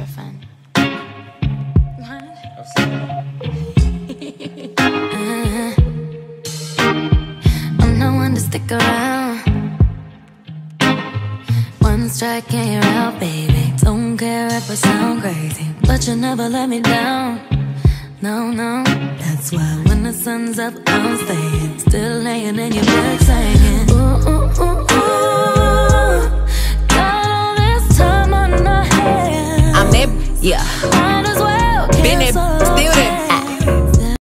for fun. I'm the one to stick around. One strike and you're out, baby. Don't care if I sound crazy, but you never let me down. No, no, that's why when the sun's up, I'm staying, still laying in your bed. Yeah. Might as well Been there, still